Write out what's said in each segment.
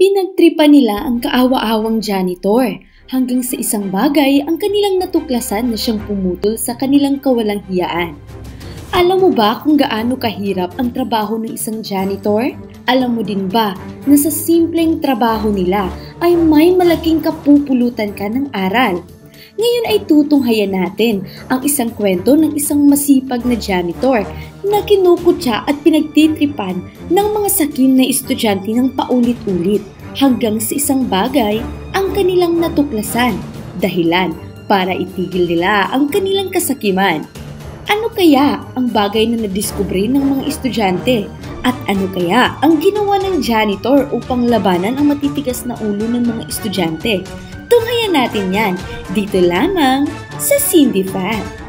Pinagtripa nila ang kaawa-awang janitor hanggang sa isang bagay ang kanilang natuklasan na siyang pumutol sa kanilang kawalang hiyaan. Alam mo ba kung gaano kahirap ang trabaho ng isang janitor? Alam mo din ba na sa simpleng trabaho nila ay may malaking kapupulutan ka ng aral? Ngayon ay tutunghayan natin ang isang kwento ng isang masipag na janitor na kinukutya at pinagtitripan ng mga sakim na estudyante ng paulit-ulit hanggang sa isang bagay ang kanilang natuklasan, dahilan para itigil nila ang kanilang kasakiman. Ano kaya ang bagay na nadiskubre ng mga estudyante? At ano kaya ang ginawa ng janitor upang labanan ang matitigas na ulo ng mga estudyante? Natin yan dito lamang sa Cindy Facts.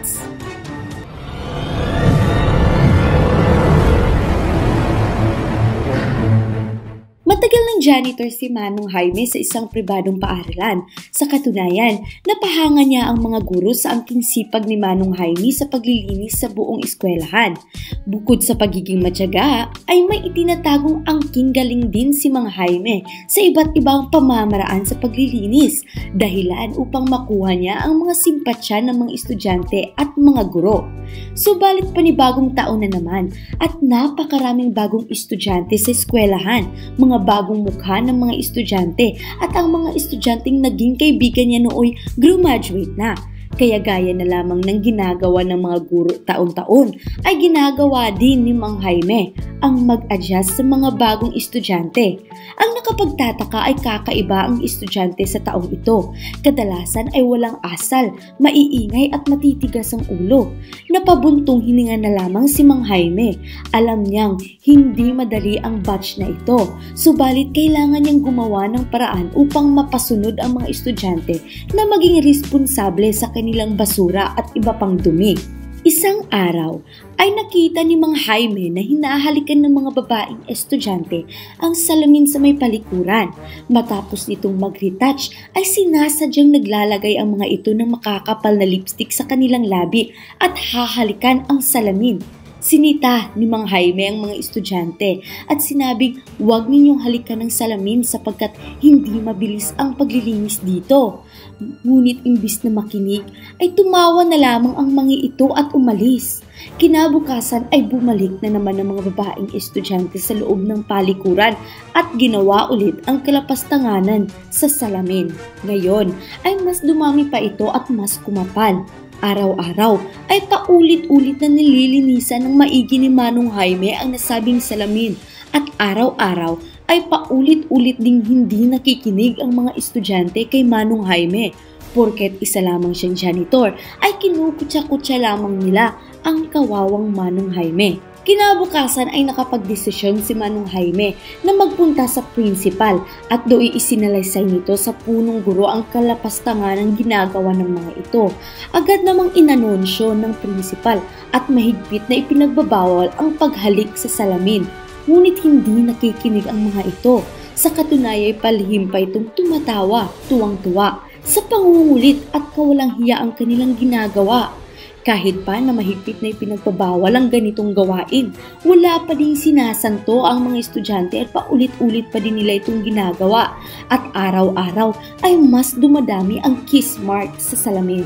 Janitor si Manong Jaime sa isang pribadong paaralan. Sa katunayan, napahanga niya ang mga guro sa angking sipag ni Manong Jaime sa paglilinis sa buong eskwelahan. Bukod sa pagiging matyaga, ay may itinatagong angking galing din si Mang Jaime sa iba't ibang pamamaraan sa paglilinis, dahilan upang makuha niya ang mga simpatsya ng mga estudyante at mga guro. Subalit panibagong taon na naman at napakaraming bagong estudyante sa eskwelahan, mga bagong mukha ng mga estudyante at ang mga estudyanteng naging kaibigan niya nooy graduate na. Kaya gaya na lamang ng ginagawa ng mga guro taon-taon ay ginagawa din ni Mang Jaime ang mag-adjust sa mga bagong estudyante. Ang nakapagtataka ay kakaiba ang estudyante sa taong ito. Kadalasan ay walang asal, maiingay at matitigas ang ulo. Napabuntong hininga na lamang si Mang Jaime. Alam niyang hindi madali ang batch na ito, subalit kailangan niyang gumawa ng paraan upang mapasunod ang mga estudyante na maging responsable sa kanilang basura at iba pang dumi. Isang araw ay nakita ni Mang Jaime na hinahalikan ng mga babaeng estudyante ang salamin sa may palikuran. Matapos nitong mag-retouch ay sinasadyang naglalagay ang mga ito ng makakapal na lipstick sa kanilang labi at hahalikan ang salamin. Sinita ni Mang Jaime ang mga estudyante at sinabing huwag ninyong halikan ng salamin sapagkat hindi mabilis ang paglilinis dito. Ngunit imbis na makinig ay tumawa na lamang ang mga ito at umalis. Kinabukasan ay bumalik na naman ang mga babaeng estudyante sa loob ng palikuran at ginawa ulit ang kalapastanganan sa salamin. Ngayon ay mas dumami pa ito at mas kumapal. Araw-araw ay paulit-ulit na nililinisan ng maigi ni Manong Jaime ang nasabing salamin at araw-araw ay paulit-ulit ding hindi nakikinig ang mga estudyante kay Manong Jaime. Porket isa lamang siyang janitor ay kinukutsa-kutsa lamang nila ang kawawang Manong Jaime. Kinabukasan ay nakapagdesisyon si Manong Jaime na magpunta sa principal at doon isinalaysay nito sa punong guro ang kalapastangan ng ginagawa ng mga ito. Agad namang inanunsyo ng principal at mahigpit na ipinagbabawal ang paghalik sa salamin. Ngunit hindi nakikinig ang mga ito. Sa katunayan ay palihim pa itong tumatawa, tuwang-tuwa sa pangungulit at kawalang hiya ang kanilang ginagawa. Kahit pa na mahigpit na ipinagbabawal ang ganitong gawain, wala pa din sinasanto ang mga estudyante at paulit-ulit pa din nila itong ginagawa at araw-araw ay mas dumadami ang kiss mark sa salamin.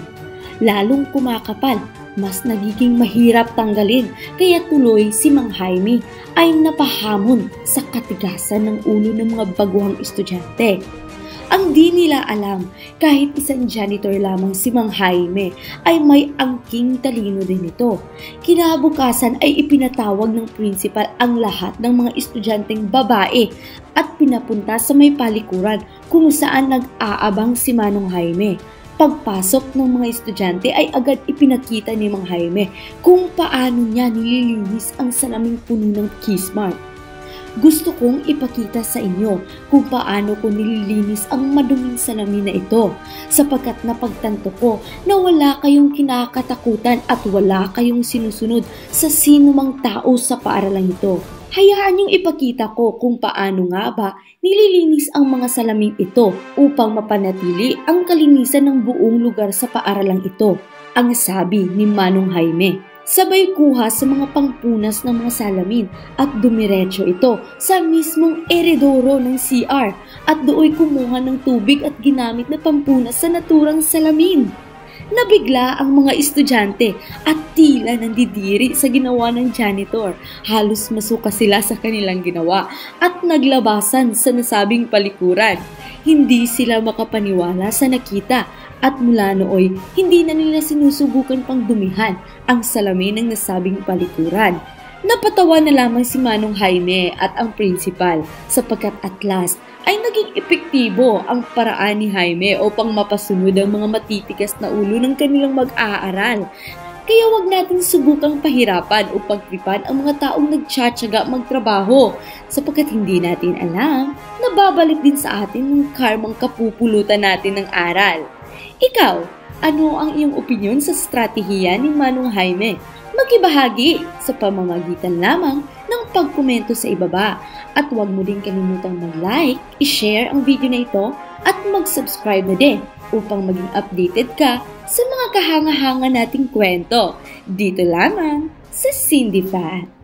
Lalong kumakapal, mas nagiging mahirap tanggalin kaya tuloy si Mang Jaime ay napahamon sa katigasan ng ulo ng mga baguhang estudyante. Ang di nila alam, kahit isang janitor lamang si Mang Jaime ay may angking talino din ito. Kinabukasan ay ipinatawag ng principal ang lahat ng mga estudyanteng babae at pinapunta sa may palikuran kung saan nag-aabang si Manong Jaime. Pagpasok ng mga estudyante ay agad ipinakita ni Mang Jaime kung paano niya nililinis ang salaming puno ng kiss mark gusto kong ipakita sa inyo kung paano ko nililinis ang maduming salamin na ito sapagkat napagtanto ko na wala kayong kinakatakutan at wala kayong sinusunod sa sino mang tao sa paaralang ito. Hayaan niyong ipakita ko kung paano nga ba nililinis ang mga salaming ito upang mapanatili ang kalinisan ng buong lugar sa paaralang ito, ang sabi ni Manong Jaime. Sabay kuha sa mga pangpunas ng mga salamin at dumiretso ito sa mismong eredoro ng CR at dooy kumuha ng tubig at ginamit na pampunas sa naturang salamin. Nabigla ang mga estudyante at tila nandidiri sa ginawa ng janitor. Halos masuka sila sa kanilang ginawa at naglabasan sa nasabing palikuran. Hindi sila makapaniwala sa nakita at mula nooy hindi na nila sinusubukan pang dumihan ang salamin ng nasabing palikuran. Napatawa na lamang si Manong Jaime at ang principal sapagkat at last ay naging epektibo ang paraan ni Jaime upang mapasunod ang mga matitigas na ulo ng kanilang mag-aaral. Kaya wag natin subukang pahirapan o pagtripan ang mga taong nagtsatsaga magtrabaho sapagkat hindi natin alam na babalik din sa atin ng karmang kapupulutan natin ng aral. Ikaw, ano ang iyong opinion sa strategiya ni Manong Jaime? Magibahagi sa pamamagitan lamang ng pagkomento sa ibaba. At huwag mo din kalimutang mag-like, i-share ang video na ito at mag-subscribe na din upang maging updated ka sa mga kahanga-hanga nating kwento. Dito lamang sa Cindy Fan.